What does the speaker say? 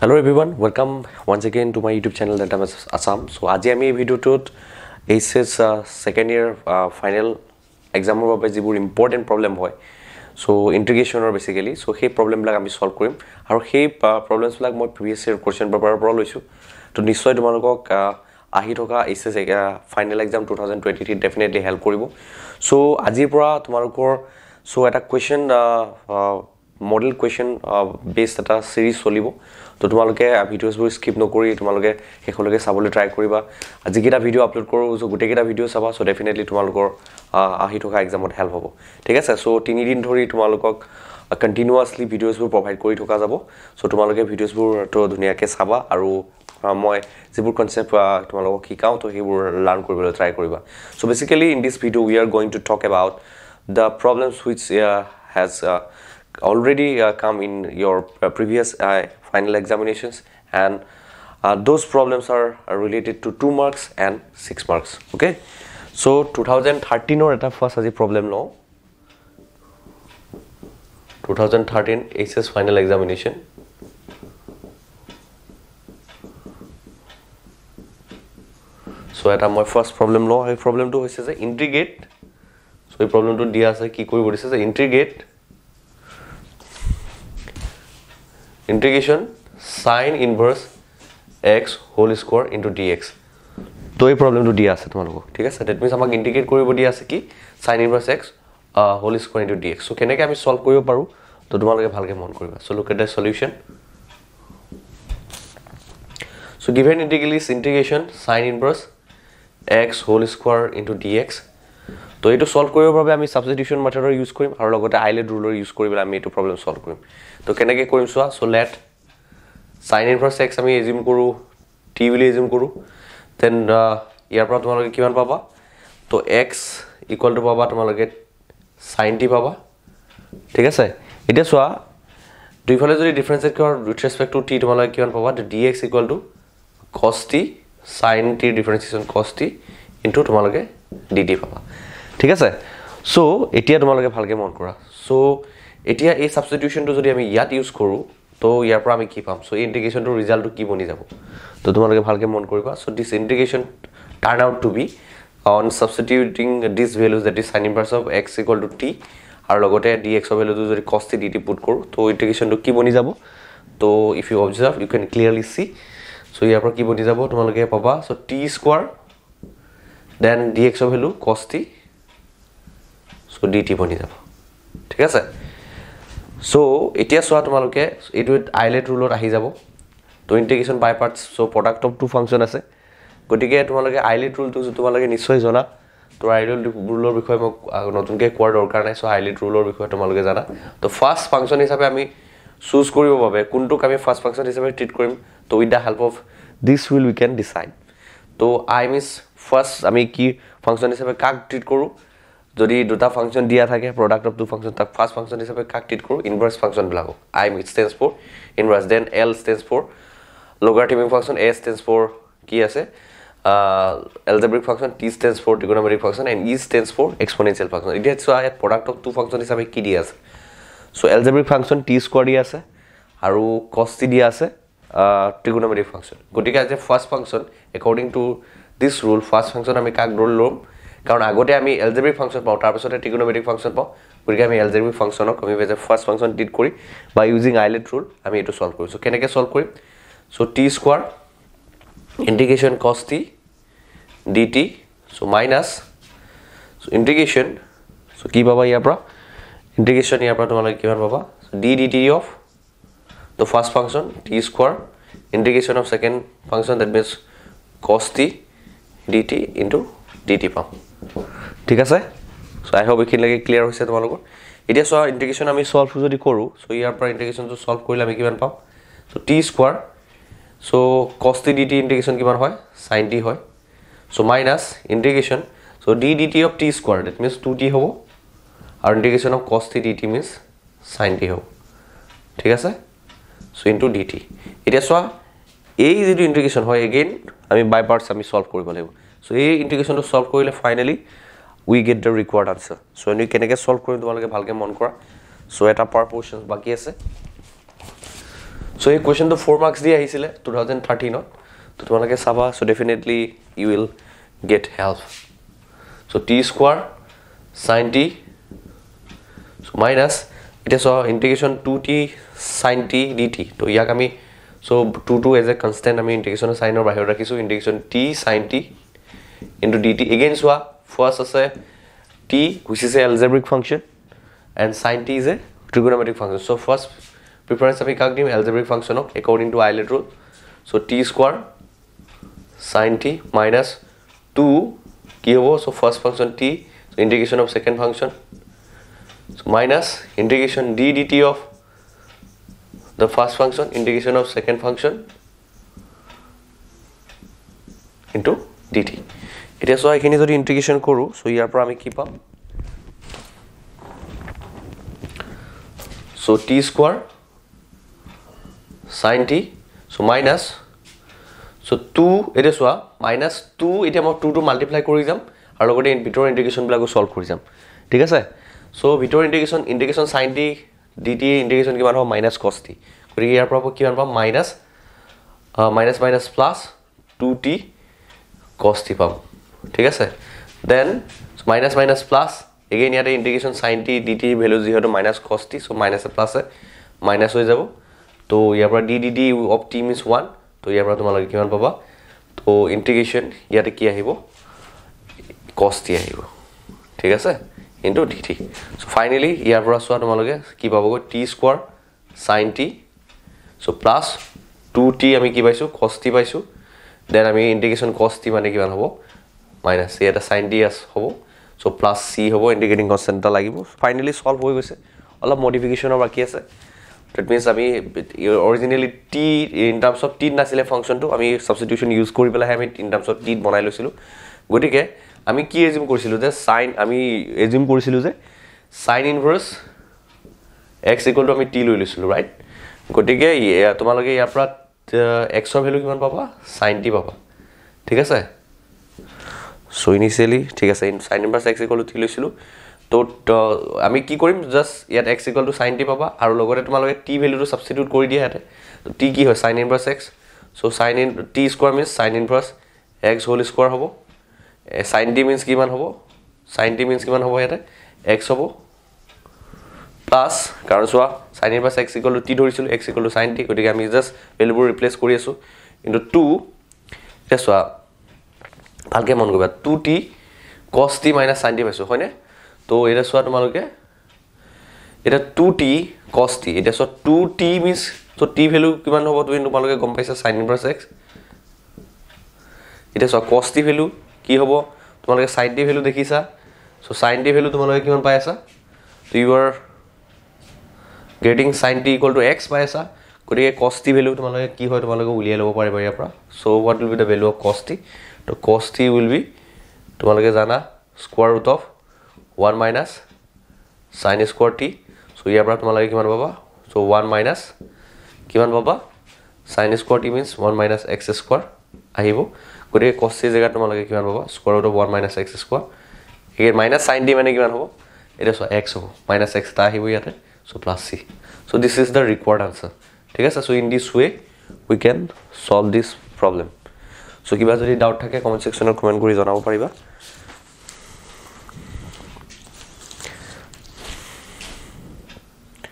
Hello' everyone welcome once again to my YouTube channel data mess Assam so' আজি আমি এই ভিডিঅ'টোত H S second year final এক্সামৰ বাবে যিবোৰ ইম্পৰ্টেণ্ট প্ৰব্লেম হয় চ' ইণ্টিগ্ৰেশ্যনৰ বেচিকেলি চ' সেই প্ৰব্লেমবিলাক আমি ছল্ভ কৰিম। আৰু সেই প্ৰব্লেমছবিলাক মই প্ৰিভিয়াছ ইয়েৰ কুৱেশ্যন পেপাৰৰ পৰা লৈছোঁ। ত' নিশ্চয় তোমালোকক আহি থকা H S final exam two thousand twenty থ্ৰীত definitely help কৰিব। চ' আজিৰ পৰা তোমালোকৰ চ' এটা কুৱেশ্যন মডেল কুৱেশ্যন বেষ্ট এটা ছিৰিজ চলিব। তো তোমালোকে ভিডিঅ'ছবোৰ স্কিপ নকৰি তোমালোকে শেষলৈকে চাবলৈ ট্ৰাই কৰিবা। যিকেইটা ভিডিঅ' আপলোড কৰোঁ চ' গোটেইকেইটা ভিডিঅ' চাবা চ' ডেফিনেটলি তোমালোকৰ আহি থকা এক্সামত হেল্প হ'ব। ঠিক আছে? চ' তিনিদিন ধৰি তোমালোকক কণ্টিনিউৱাছলি ভিডিঅ'ছবোৰ প্ৰভাইড কৰি থকা যাব। চ' তোমালোকে ভিডিঅ'ছবোৰতো ধুনীয়াকৈ চাবা আৰু মই যিবোৰ কনচেপ্ট তোমালোকক শিকাওঁ তো সেইবোৰ লাৰ্ণ কৰিবলৈ ট্ৰাই কৰিবা। So' basically in this video' we are going to talk about the problems which has already uh, come in your uh, previous uh, final examinations and uh, those problems are, are related to 2 marks and 6 marks okay so 2013 or eta first as a problem no 2013 aces final examination so এটা মই first problem লওঁ সেই প্ৰব্লেমটো হৈছে যে integrate চ' এই প্ৰব্লেমটো দিয়া আছে কি কৰিব দিছে যে integrate Integration sine inverse x whole square into d x তো এই প্ৰব্লেমটো দিয়া আছে তোমালোকক ঠিক আছে? ডেট মিনছ আমাক ইণ্টিগ্ৰেট কৰিব দিয়া আছে কি? Sine inverse x whole square into d x so' কেনেকৈ আমি ছল্ভ কৰিব পাৰোঁ? তো তোমালোকে ভালকৈ মন কৰিবা। So' look at the solution so' given is integration sine inverse x whole square into d x তো এইটো ছল্ভ কৰিবৰ বাবে আমি ছাবষ্টিটিউশ্যন মেথডৰ ইউজ কৰিম আৰু লগতে আইলেট ৰুলৰ ইউজ কৰি পেলাই আমি এইটো প্ৰব্লেম ছল্ভ কৰিম। তো কেনেকৈ কৰিম চোৱা? So' let sine inverse x আমি এজিউম কৰোঁ টি বুলি এজিউম কৰোঁ। দেন ইয়াৰ পৰা তোমালোকে কিমান পাবা? তো এক্স ইকুৱেল টু পাবা তোমালোকে চাইন টি পাবা। ঠিক আছে? এতিয়া চোৱা দুইফালে যদি ডিফাৰেঞ্চিয়েট কৰা উইথ ৰেচপেক্ট টু টি তোমালোকে কিমান পাবা? D x equal to cos t sine টিৰ ডিফাৰেঞ্চিয়েশ্যন টি ইনটু তোমালোকে ডি টি পাবা। ঠিক আছে? চ' এতিয়া তোমালোকে ভালকৈ মন কৰা। চ' এতিয়া এই ছাবষ্টিটিউশ্যনটো যদি আমি ইয়াত ইউজ কৰোঁ তো ইয়াৰ পৰা আমি কি পাম? চ' এই ইণ্টিগ্ৰেশ্যনটোৰ ৰিজাল্টটো কি বনি যাব? তো তোমালোকে ভালকৈ মন কৰিবা। So' this integration turn out to be on substituting this values that is sine inverse of x equal to t আৰু লগতে ডি এক্সৰ ভেলুটো যদি কষ্ট ডি টি পুট কৰোঁ তো ইণ্টিগ্ৰেশ্যনটো কি বনি যাব? তো if you observe you can clearly see so' ইয়াৰ পৰা কি বনি যাব? তোমালোকে পাবা। So' t square then d এক্সৰ value cos t so' d T বনি যাব। ঠিক আছে? চ' এতিয়া চোৱা তোমালোকে এইটো আইলেট ৰুলত আহি যাব। তো integration by parts so' product of two function আছে। গতিকে তোমালোকে আইলেট ৰুলটো তোমালোকে নিশ্চয় জনা। তো আইলেট ৰুলৰ বিষয়ে মোক নতুনকৈ কোৱাৰ দৰকাৰ নাই। চ' আইলেট ৰুলৰ বিষয়ে তোমালোকে জানা। তো ফাৰ্ষ্ট ফাংচন হিচাপে আমি চুজ কৰিবৰ বাবে কোনটোক আমি ফাৰ্ষ্ট ফাংচন হিচাপে ট্ৰিট কৰিম। তো with the help of this will we can decide তো আই মিছ ফাৰ্ষ্ট আমি কি ফাংচন হিচাপে কাক ট্ৰিট কৰোঁ? যদি দুটা ফাংচন দিয়া থাকে প্ৰডাক্ট অফ টু ফাংচন তাক ফাৰ্ষ্ট ফাংচন হিচাপে কাক ট্ৰিট কৰোঁ? Inverse ফাংচনবিলাকক I meet stands for inverse then L stands for logarithmic function A stands for কি আছে? Algebraic function T stands for trigonometric function and E stands for exponential function এতিয়া চোৱা ইয়াত product of two function হিচাপে কি দিয়া আছে? So' algebraic function t square দিয়া আছে আৰু কষ্টি দিয়া আছে টিকোনমেট্ৰিক ফাংচন গতিকে আজি first function according to this rule first function আমি কাক ৰোল ল'ম? কাৰণ আগতে আমি এলজেব্ৰিক ফাংচন পাওঁ তাৰপিছতে টিকোনমেট্ৰিক ফাংচন পাওঁ। গতিকে আমি এলজেব্ৰিক ফাংচনক আমি যে ফাৰ্ষ্ট ফাংচন ট্ৰিট কৰি বা ইউজিং আইলেট ৰুল আমি এইটো ছল্ভ কৰিছোঁ। কেনেকৈ ছল্ভ কৰিম? So' t square integration cos t d t so' minus so' integration so' কি পাবা ইয়াৰ পৰা? ইণ্টিগ্ৰেশ্যন ইয়াৰ পৰা তোমালোকে কিমান পাবা? D d t of to first function t square integration of second function that means cos t d t into d t পাম। ঠিক আছে? চ' আই হোপ এইখিনিলৈকে ক্লিয়াৰ হৈছে তোমালোকৰ। এতিয়া চোৱা ইণ্টিগ্ৰেশ্যন আমি ছল্ভ যদি কৰোঁ চ' ইয়াৰ পৰা ইণ্টিগ্ৰেশ্যনটো ছল্ভ কৰিলে আমি কিমান পাম? চ' টি স্কোৱাৰ চ' কছ টি ডি টি ইণ্টিগ্ৰেশ্যন কিমান হয়? চাইন টি হয়। So' minus integration so' d d t of t square that means two t হ'ব। আৰু integration of cos t d t means sine t হ'ব। ঠিক আছে? চ' into D T এতিয়া চোৱা এই যিটো ইণ্টিগ্ৰেশ্যন হয় এগেইন আমি বাই পাৰ্টছ আমি ছল্ভ কৰিব লাগিব। চ' এই ইণ্টিগ্ৰেশ্যনটো ছল্ভ কৰিলে finally we get the required answer so' আমি কেনেকৈ ছল্ভ কৰিম তোমালোকে ভালকৈ মন কৰা। চ' এটা পাৰ পৰ্চন বাকী আছে। চ' এই কুৱেশ্যনটো ফ'ৰ মাৰ্কছ দি আহিছিলে টু থাউজেণ্ড থাৰ্টিনত তো তোমালোকে চাবা so' definitely you will get help so' t square sine t minus এতিয়া চোৱা integration two t sine t d t তো ইয়াক আমি so' two two as a constant আমি ইণ্টিগ্ৰেশ্যনৰ চাইনৰ বাহিৰত ৰাখিছোঁ integration t sine t into d t again চোৱা ফাৰ্ষ্ট আছে t a algebraic function and sine t is a trigonometric function so' first preference আমি কাক দিম algebraic ফাংচনক according to ILATE rule so' t square sine t minus two কি হ'ব so' first function t integration of second function So minus integration d dt of the first function, integration of second function into dt. এতিয়া চোৱা এইখিনি যদি integration কৰোঁ চ' ইয়াৰ পৰা আমি কি পাম? So' t square sine t so' minus so' two এতিয়া চোৱা মাইনাছ টু এতিয়া মই টুটো মাল্টিপ্লাই কৰি যাম আৰু লগতে ভিতৰৰ ইণ্টিগ্ৰেশ্যনবিলাকো চল্ভ কৰি যাম। ঠিক আছে? চ' ভিতৰৰ integration integration sine t d t integration কিমান হ'ব? মাইনাছ টি গতিকে ইয়াৰ পৰা কিমান পাম? Minus minus minus plus two t cos t পাম। ঠিক আছে? Then minus minus plus again ইয়াতে integration sine t d t value যিহেতু মাইনাছ কছ টি চ' মাইনাছে প্লাছে মাইনাছ হৈ যাব। তো ইয়াৰ পৰা d d d of t means one তো ইয়াৰ পৰা তোমালোকে কিমান পাবা? তো ইণ্টিগ্ৰেশ্যন ইয়াতে কি আহিব? কছ টি আহিব। ঠিক আছে? Into d t so' finally ইয়াৰ পৰা চোৱা তোমালোকে কি পাবগৈ? T square sine t so' plus two t আমি কি পাইছোঁ? কছ টি পাইছোঁ। দেন আমি ইণ্টিগ্ৰেশ্যন কছ টি মানে কিমান হ'ব? মাইনাছ ইয়াতে চাইন টি আছ হ'ব। চ' প্লাছ চি হ'ব ইণ্টিগ্ৰেটিং কনষ্টেণ্ট এটা লাগিব। ফাইনেলি চল্ভ হৈ গৈছে। অলপ মডিফিকেশ্যনৰ বাকী আছে। ডেট মিনছ আমি originally t in terms of টিত নাছিলে ফাংচনটো আমি ছাবষ্টিটিউশ্যন ইউজ কৰি পেলাইহে আমি ইন টাৰ্মছ অফ টিত বনাই লৈছিলোঁ। গতিকে আমি কি এজিউম কৰিছিলোঁ যে চাইন আমি এজিউম কৰিছিলোঁ যে চাইন ইনভাৰ্চ এক্স ইকুৱেলটো আমি টি লৈ লৈছিলোঁ ৰাইট গতিকে তোমালোকে ইয়াৰ পৰা এক্সৰ ভেলু কিমান পাবা? চাইন টি পাবা। ঠিক আছে? চ' ইনিচিয়েলি ঠিক আছে sine inverse x equal to লৈছিলোঁ। তো আমি কি কৰিম? জাষ্ট ইয়াত x equal to sine t পাবা আৰু লগতে তোমালোকে টি ভেলুটো ছাবষ্টিটিউট কৰি দিয়া ইয়াতে। তো টি কি হয়? Sine inverse x so' sine in t square means sine inverse x whole square হ'ব। চাইন টি মিনছ কিমান হ'ব? চাইন টি মিনছ কিমান হ'ব ইয়াতে? এক্স হ'ব। প্লাছ কাৰণ চোৱা sine inverse x equal to ধৰিছিলোঁ x equal to sine t গতিকে আমি জাষ্ট ভেলুবোৰ ৰিপ্লেচ কৰি আছোঁ। কিন্তু টু এতিয়া চোৱা ভালকৈ মন কৰিবা। Two t cos t minus sine t পাইছোঁ হয়নে? তো এতিয়া চোৱা তোমালোকে এতিয়া টু টি কছ টি এতিয়া চোৱা two t means so' t value কিমান হ'ব তুমি তোমালোকে গম পাইছা চাইন ইনভাৰ্চ এক্স এতিয়া চোৱা কছ টি ভেলু কি হ'ব? তোমালোকে চাইন টি ভেলু দেখিছা। চ' চাইন টি ভেলু তোমালোকে কিমান পাই আছা? তো you are getting sine t equal to x পাই আছা। গতিকে কছ টি ভেলু তোমালোকে কি হয় তোমালোকে উলিয়াই ল'ব পাৰিবা ইয়াৰ পৰা। So' what will be the value of cos t তো কছ টি উইল বি তোমালোকে জানা square root of one minus sine square t so' ইয়াৰ পৰা তোমালোকে কিমান পাবা? চ' ওৱান মাইনাছ কিমান পাবা? Sine square t means one minus x square আহিব। গতিকে কছ টিৰ জেগাত তোমালোকে কিমান পাবা? Square root of one minus x square এই মাইনাছ চাইন টি মানে কিমান হ'ব? এতিয়া চোৱা এক্স হ'ব। মাইনাছ এক্স এটা আহিব ইয়াতে so' plus c so' this is the required answer ঠিক আছে? So' in this way we can solve this problem so' কিবা যদি ডাউট থাকে কমেণ্ট ছেকশ্যনত কমেণ্ট কৰি জনাব পাৰিবা।